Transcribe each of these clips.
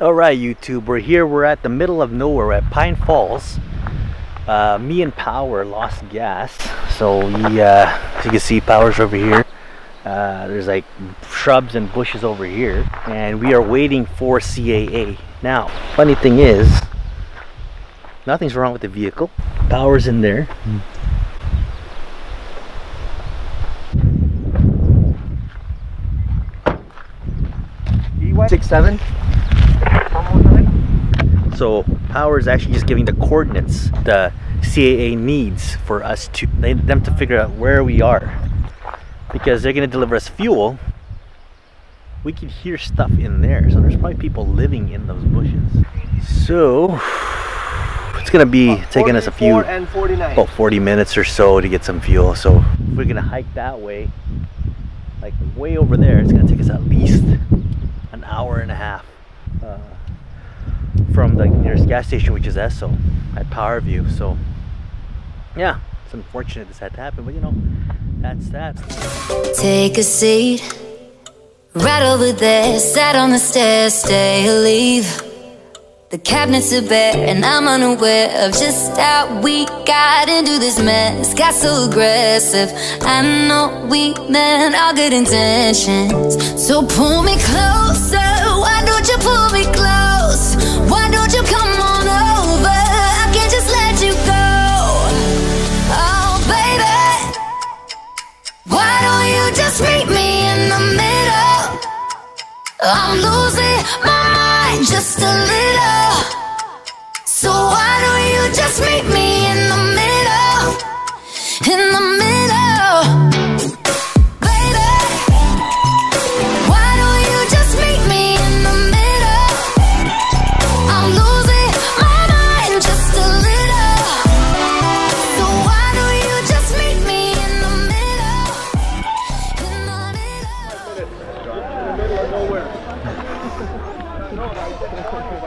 Alright YouTube, we're here, we're at the middle of nowhere at Pine Falls. Uh, me and Power lost gas, so we, uh, as you can see, Power's over here. Uh, there's like shrubs and bushes over here, and we are waiting for CAA. Now, funny thing is, nothing's wrong with the vehicle. Power's in there. Six seven. So power is actually just giving the coordinates the CAA needs for us to they, them to figure out where we are because they're going to deliver us fuel. We can hear stuff in there, so there's probably people living in those bushes. So it's going to be taking us a few and 49. about 40 minutes or so to get some fuel. So if we're gonna hike that way, like way over there, it's gonna take us at least an hour and a half uh, from the nearest gas station, which is Esso at Power View. So yeah, it's unfortunate this had to happen, but you know, that's that. Take a seat right over there. Sat on the stairs, stay or leave. The cabinets are bare, and I'm unaware of just how we got into this mess. Got so aggressive. I know we meant all good intentions. So pull me closer. Why don't you pull me close? I'm losing my mind just a little.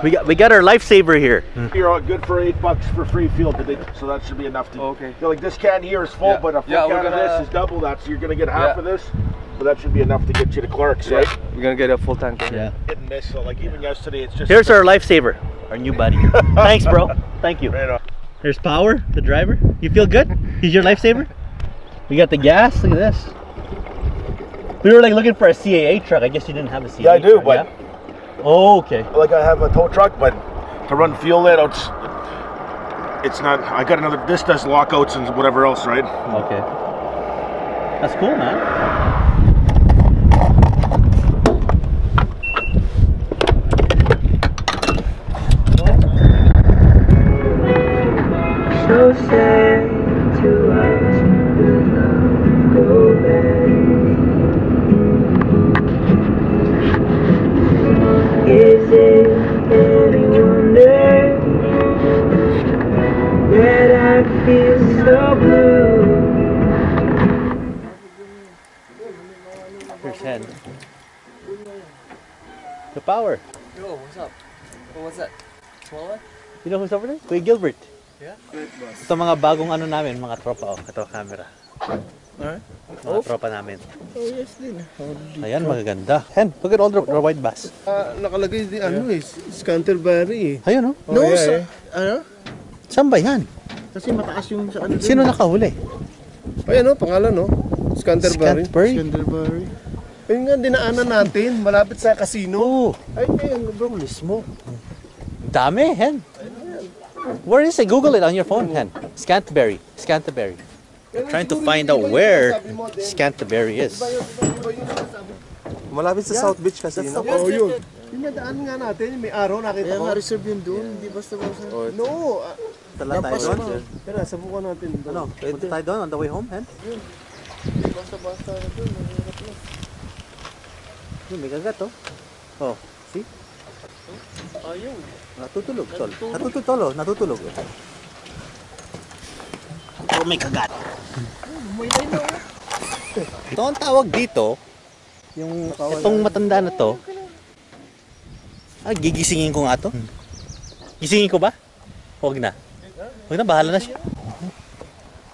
We got we got our lifesaver here. Mm. You're all good for eight bucks for free fuel today, so that should be enough to. Okay. You know, like this can here is full, Yeah. but a full Yeah, we're can of gonna- this is double that, so you're gonna get half Yeah. of this, but that should be enough to get you to Clark's, Yeah, right? we're gonna get a full tank. Yeah. Hitting this, so like even yesterday, it's just. Here's our lifesaver, our new buddy. Thanks, bro. Thank you. Right on. There's Power, the driver. You feel good? He's your lifesaver? We got the gas. Look at this. We were like looking for a CAA truck. I guess you didn't have a CAA Yeah, I do, truck, but- yeah? Oh, okay. Like I have a tow truck, but to run fuel it, it's it's not. I got another. This does lockouts and whatever else, right? Okay. That's cool, man. So sad You know who's over there? Kuya Gilbert. Yeah? Ito mga bagong ano namin, mga tropa. Oh, ito camera. Alright. Mga tropa namin. Oh, yes din. Ayan, magaganda. Hen, look at all the, the white bass. Ah, nakalagay din ano eh, Scanterbury eh. Ayun, oh. no, sa, ano? Saan ba yan? Kasi mataas yung sa ano din. Sino nakahuli? Ay, ano, pangalan no? Scanterbury. Scanterbury? Scanterbury. Ayun nga, dinaanan natin, malapit sa casino. Oo. Ay, ayun, bro. Mismo. Dami, Hen. Where is it? Google it on your phone, Hen. Scantberry. Scantberry. We're trying to find out where Scantberry is. Malapit sa South Beach Casino. Oo, yun. Yung nadaan nga natin, may araw nakita ko. Kaya reserve yun doon, hindi basta-basta. No, ah, Tala tayo doon. tara, sabukan natin. Ano? Punta tayo doon on the way home, Hen? Basta-basta na doon, mahirap na. Yun, may kagat, oh. Oh, Ayaw. Natutulog, tol. Natutulog, tol, oh. Natutulog. Oh, may kagat. Ito ang tawag dito, yung itong matanda na to. Ah, gigisingin ko nga to. Gisingin ko ba? Huwag na. Huwag na, bahala na siya.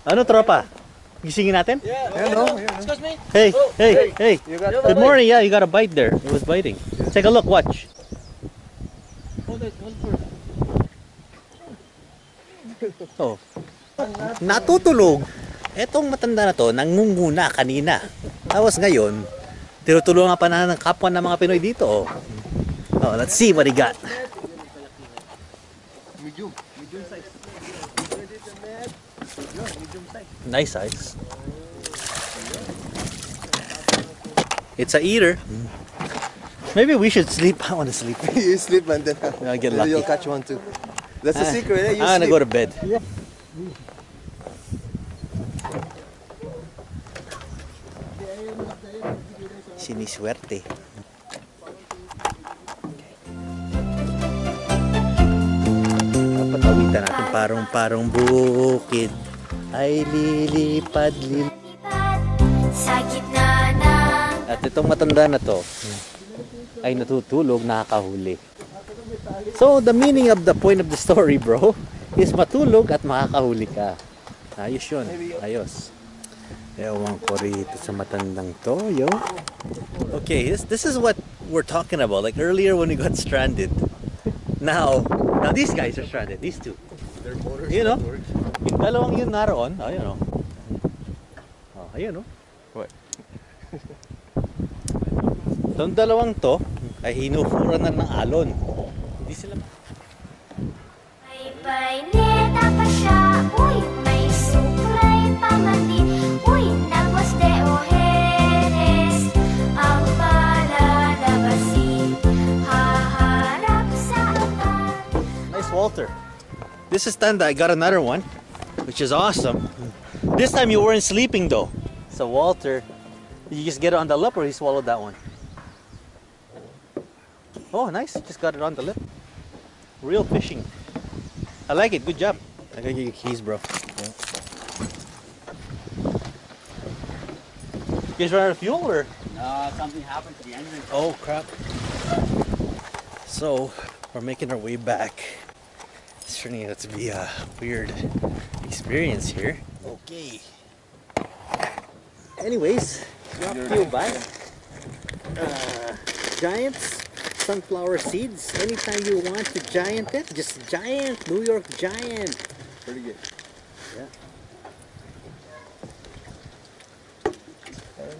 Ano, tropa? Gisingin natin? Ayan, no? Hey, hey, hey. Good morning. Yeah, you got a bite there. It was biting. Take a look. Watch. Oh. Natutulog. Etong matanda na to, nangunguna kanina. Tapos ngayon, tinutulungan pa na ng kapwa ng mga Pinoy dito. Oh. Oh, let's see what he got. Nice size. It's a eater. Maybe we should sleep. I want to sleep. you sleep and then I'll get lucky. you'll catch one too. That's the Ah, secret, eh? You I'm gonna sleep. go to bed. Siniswerte. Papatawitan natin parong-parong bukid ay lilipad lim Sa gitna ng At itong matanda na to ay natutulog, nakakahuli. So, the meaning of the point of the story, bro, is matulog at makakahuli ka. Ayos yun. Ayos. Ewan ko rito sa matandang to, yo. Okay, this, this is what we're talking about. Like earlier when we got stranded. Now, now these guys are stranded. These two. You know? Yung dalawang yun naroon, ayun o. Oh, ayun o. What? Itong dalawang to ay hinufura na ng alon. Hindi sila May bayneta pa siya Uy, may suklay pa mati Uy, nagwas de ojeres Ang palalabasin Haharap sa atar Nice Walter. This is Tanda. I got another one, which is awesome. This time you weren't sleeping though. So Walter, you just get it on the lip or he swallowed that one? Oh, nice. Just got it on the lip. Real fishing. I like it. Good job. I gotta get your keys, bro. You guys run out of fuel or? Uh, something happened to the engine. Oh crap. So we're making our way back. It's turning out to be a weird experience here. Okay. Anyways, brought to you by uh, Giants sunflower seeds. Anytime you want to giant it, just giant New York Giant. Pretty good. Yeah.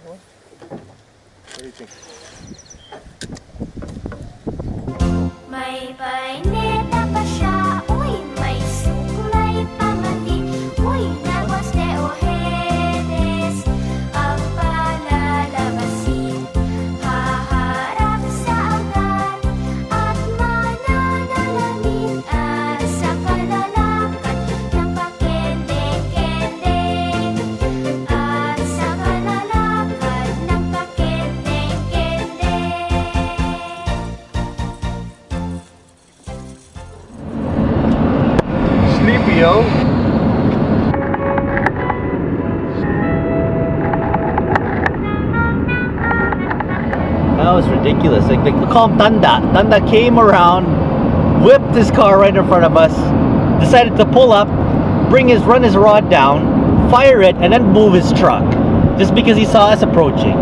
What do you think? May bayneta Yo. That was ridiculous. Like, like call him Tanda. Tanda came around, whipped his car right in front of us, decided to pull up, bring his run his rod down, fire it, and then move his truck. Just because he saw us approaching.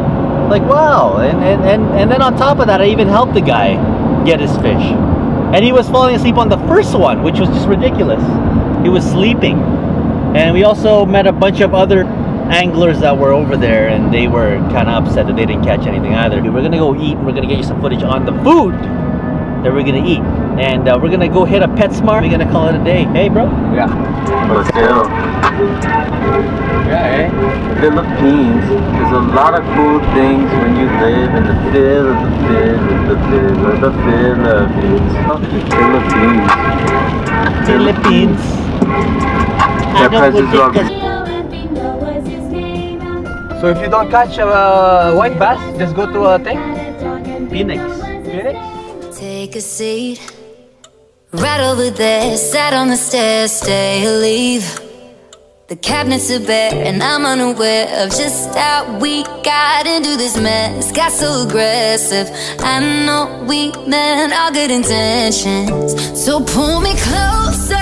Like wow. And and, and, and then on top of that I even helped the guy get his fish. And he was falling asleep on the first one, which was just ridiculous. He was sleeping. And we also met a bunch of other anglers that were over there and they were kind of upset that they didn't catch anything either. We're gonna go eat and we're gonna get you some footage on the food that we're gonna eat. And uh, we're gonna go hit a PetSmart. We're gonna call it a day. Hey, bro. Yeah. But still. Yeah, eh? Philippines is a lot of cool things when you live in the Phil of the Phil of the Phil the Philippines. Philippines. Philippines. Their presence are So if you don't catch a white bass, just go to a thing. Phoenix. Phoenix. Take a seat right over there. Sat on the stairs, stay or leave. The cabinets are bare, and I'm unaware of just how we got into this mess. Got so aggressive. I know we meant all good intentions. So pull me closer.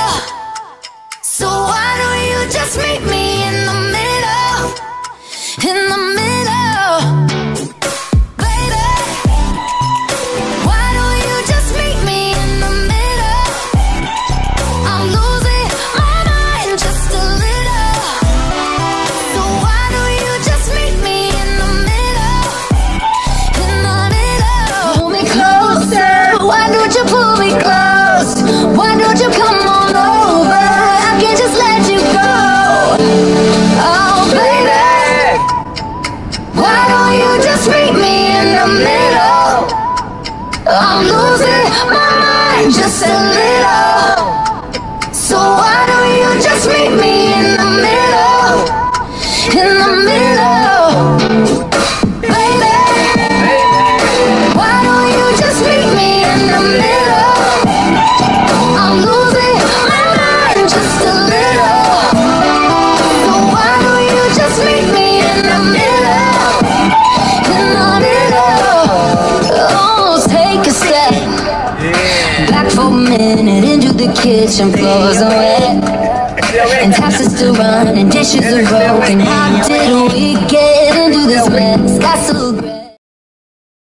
I'm losing my mind just a little. And floors are wet And taps are run and dishes are broken.